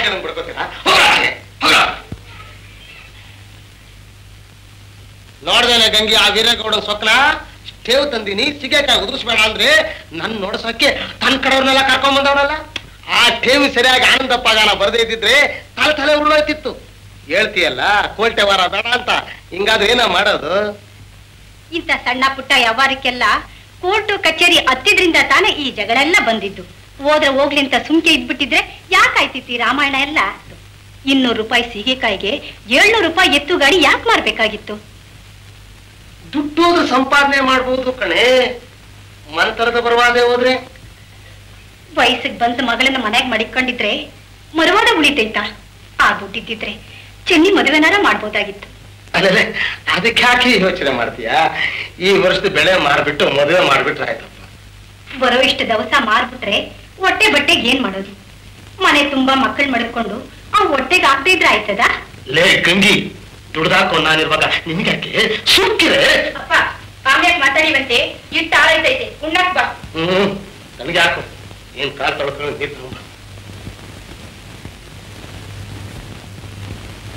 ಕಾಯ್ದೆ ಬಿಡ್ಕೋತೀರಾ? ಹೋಗ್ರ ಆಚೆ, ನೋಡ್ದೇನೆ ಗಂಗಿ ಆ ವೀರೇಗೌಡ ಸೊಕ್ಲ ಸ್ಟೇವ್ ತಂದಿನಿ ಸಿಗಕ್ಕೆ ಉದುರಿಸ್ಬೇಡ ಅಂದ್ರೆ ನನ್ ನೋಡ್ಸಕ್ಕೆ ತನ್ನ ಕಡೆಯವ್ರನ್ನೆಲ್ಲ ಕರ್ಕೊಂಡ್ ಬಂದವನಲ್ಲ ಆ ಟೇಮ್ ಸರಿಯಾಗಿ ಆನಂದಪ್ಪ ಗಾನ ಬರದೇ ಇದ್ದಿದ್ರೆ ತಲೆ ತಲೆ ಉರುಳೋಯ್ತಿತ್ತು. ಹೇಳ್ತೀಯಲ್ಲ ಕೋಲ್ಟೆ ವಾರ ಬೇಡ ಅಂತ. ಹಿಂಗಾದ್ರೆ ಏನ ಮಾಡೋದು? ಇಂತ ಸಣ್ಣ ಪುಟ್ಟ ವ್ಯವಹಾರಕ್ಕೆಲ್ಲ ಕೋರ್ಟು ಕಚೇರಿ ಹತ್ತಿದ್ರಿಂದ ತಾನೇ ಈ ಜಗಳೆಲ್ಲ ಬಂದಿದ್ದು. ಹೋದ್ರೆ ಹೋಗ್ಲಿ ಅಂತ ಸುಮ್ಕೆ ಇದ್ಬಿಟ್ಟಿದ್ರೆ ಯಾಕಾಯ್ತಿತ್ತು ರಾಮಾಯಣ ಎಲ್ಲ? ಇನ್ನೂರು ರೂಪಾಯಿ ಸೀಗೆಕಾಯಿಗೆ ಏಳ್ನೂರು ರೂಪಾಯಿ ಎತ್ತು ಗಾಡಿ ಯಾಕೆ ಮಾರ್ಬೇಕಾಗಿತ್ತು? ದುಡ್ಡು ಹೋದ್ರೆ ಸಂಪಾದನೆ ಮಾಡ್ಬೋದು ಕಣೆ. ಮಂತರದ ಬರವಾದೆ ಹೋದ್ರೆ? ವಯಸ್ಸಿಗೆ ಬಂದ ಮಗಳನ್ನ ಮನೆಗೆ ಮಡಿಕೊಂಡಿದ್ರೆ ಮರವಾದ ಉಳಿತೈತಾ? ಆ ದುಡ್ಡಿದ್ದಿದ್ರೆ ಚೆನ್ನಿ ಮದುವೆನಾರ ಮಾಡ್ಬೋದಾಗಿತ್ತು. ಅಲ್ಲೇ ಅದಕ್ಕೆ ಯಾಕೆ ಯೋಚನೆ ಮಾಡ್ತೀಯಾ? ಈ ವರ್ಷದ ಬೆಳೆ ಮಾರ್ಬಿಟ್ಟು ಮದುವೆ ಮಾಡ್ಬಿಟ್ರೆ ಆಯ್ತಪ್ಪ. ಬರೋ ಇಷ್ಟು ದವಸ ಮಾರ್ಬಿಟ್ರೆ ಹೊಟ್ಟೆ ಬಟ್ಟೆಗೆ ಏನ್ ಮಾಡೋದು? ಮನೆ ತುಂಬಾ ಮಕ್ಕಳು ಮಡ್ಕೊಂಡು ಆ ಹೊಟ್ಟೆಗೆ ಆಗ್ತಿದ್ರೆ ಆಯ್ತದ? ಲೇ ಗಂಗಿ ದುಡ್ದಾಕೋ ನಾನಿರುವಾಗ ನಿನ್ಗ್ಯಾಕೆ ಸುಕ್ಕಿರೆ ಅಪ್ಪ ಆಮೇಲೆ ಮಾತಾಡಿವಂತೆ ಇಟ್ಟು ಆಳೈತೈತೆ ಉಣ್ಣಕ್ ಬಾ. ಹ್ಮ್ ನನಗೆ ಯಾಕೋ ಏನ್ ಕಾಲ್ ತೊಳ್ಕೊಂಡು ನೀರು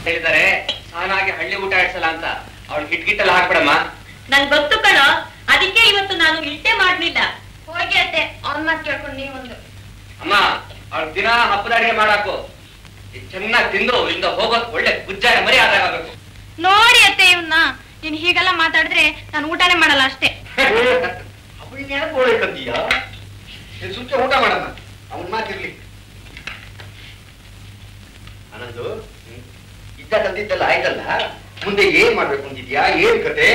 ಹೇಳಿದಾರೆ ಬಾ. ಸಾನಾಗಿ ಹಳ್ಳಿ ಊಟ ಆಡ್ಸಲ್ಲ ಅಂತ. ಅವಳು ಗಿಟ್ಗಿಟ್ಟಲ್ಲಿ ಹಾಕ್ಬಿಡಮ್ಮ. ನನ್ ಗೊತ್ತು ಕಣೋ ಅದಕ್ಕೆ ಇವತ್ತು ನಾನು ಇಷ್ಟೇ ಮಾಡ್ಲಿಲ್ಲ. ಹೋಗಿ ಅತ್ತೆ ಅವ್ನ ಮಾತು ಕೇಳ್ಕೊಂಡು ನೀವೊಂದು ಅಮ್ಮ ಅವ್ರ ದಿನ ಹಬ್ಬದ ಅಡಿಗೆ ಮಾಡಾಕು. ಚೆನ್ನಾಗಿ ತಿಂದು ಇಲ್ಲಿಂದ ಹೋಗೋದ್ ಒಳ್ಳೆ ಗುಜ್ಜಾರ ಮರಿ ಆದಾಗಬೇಕು ನೋಡಿ ಅತ್ತೆ ಇವನ್ನ ನೀನ್ ಹೀಗೆಲ್ಲ ಮಾತಾಡಿದ್ರೆ ನಾನು ಊಟನೇ ಮಾಡಲ್ಲ ಅಷ್ಟೇ. ಸುಮ್ಕೆ ಊಟ ಮಾಡಮ್ಮ. ಅವನ್ ಮಾತಿರ್ಲಿ ಆನಂದು ಇದ್ದ ತಂದಿದ್ದೆಲ್ಲ ಆಯ್ತಲ್ಲ? ಮುಂದೆ ಏನ್ ಮಾಡ್ಬೇಕು ಅಂದಿದ್ಯಾ? ಏನ್ ಕತೆ?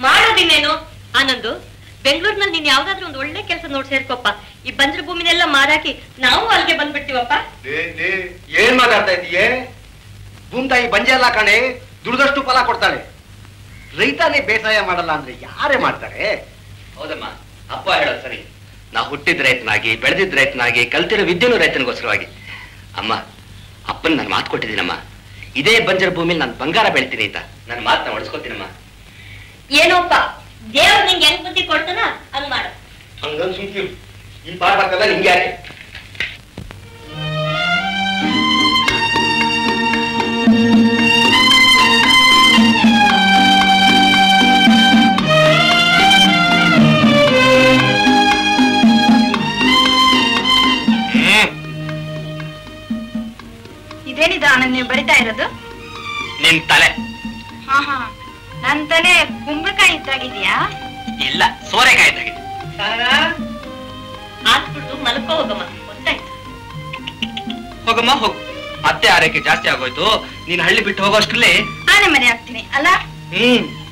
ಮಾಡೋದಿನ್ನೇನು? ಆನಂದು ಬೆಂಗಳೂರಿನಲ್ಲಿ ನೀನ್ ಯಾವ್ದಾದ್ರು ಒಂದು ಒಳ್ಳೆ ಕೆಲಸ ನೋಡ್ ಸೇರ್ಕೊಪ್ಪ. ಈ ಬಂಜರು ಭೂಮಿನೆಲ್ಲ ಮಾರಾಕಿ ನಾವು ಅಲ್ಲಿಗೆ ಬಂದ್ಬಿಡ್ತೀವಪ್ಪ. ಏನ್ ಮಾತಾಡ್ತಾ ಇದೀಯೇ ಭೂಮ್ತಾಯಿ ಬಂಜೆ ಎಲ್ಲ ಕಣೆ ದುಡ್ದಷ್ಟು ಫಲ ಕೊಡ್ತಾಳೆ. ರೈತನೇ ಬೇಸಾಯ ಮಾಡಲ್ಲ ಅಂದ್ರೆ ಯಾರೇ ಮಾಡ್ತಾರೆ? ಹೌದಮ್ಮ ಅಪ್ಪ ಹೇಳೋದು ಸರಿ. ನಾ ಹುಟ್ಟಿದ ರೈತನಾಗಿ ಬೆಳೆದಿದ್ದ ರೈತನಾಗಿ ಕಲ್ತಿರೋ ವಿದ್ಯೆನೂ ರೈತನಿಗೋಸ್ಕರವಾಗಿ. ಅಮ್ಮ ಅಪ್ಪನ್ ನಾನು ಮಾತು ಕೊಟ್ಟಿದ್ದೀನಮ್ಮ. ಇದೇ ಬಂಜರ ಭೂಮಿಲಿ ನಾನು ಬಂಗಾರ ಬೆಳಿತೀನಿ ಅಂತ. ನನ್ನ ಮಾತನ್ನ ಉಳಿಸ್ಕೊತೀನಮ್ಮ ಏನೋಪ್ಪ ದೇವ್ರು ನಿಂಗೆ ಹೆಂಗ್ ಮಾಡು. ಹಂಗಂದ್ ಸುಮ್ಕಿರು ಈ ಪಾಠ ಬರ್ತಲ್ಲ ನಿಮ್ಗೆ ಯಾಕೆ? ಇದೇನಿದು ಆನಂದ್ ನೀವು ಬರಿತಾ ಇರೋದು? ನಿನ್ ತಲೆ. ಹಾ ಹಾ. ನನ್ ತಲೆ ಕುಂಬಳಕಾಯಿ ಇದ್ದಾಗಿದ್ಯಾ? ಇಲ್ಲ ಸೋರೆಕಾಯಿ ತೆಗಿ. ಹಾಕ್ಬಿಟ್ಟು ಮಲ್ಕೋ ಹೋಗಮ್ಮ. ಗೊತ್ತಾಯ್ತು. ಹೋಗಮ್ಮ ಹೋಗು. ಮತ್ತೆ ಆರೈಕೆ ಜಾಸ್ತಿ ಆಗೋಯ್ತು. ನೀನ್ ಹಳ್ಳಿ ಬಿಟ್ಟು ಹೋಗೋಷ್ಟ್ರಲ್ಲಿ ಆನೆ ಮನೆ ಆಗ್ತೀನಿ ಅಲ್ಲ? ಹ್ಮ್.